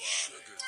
Sugar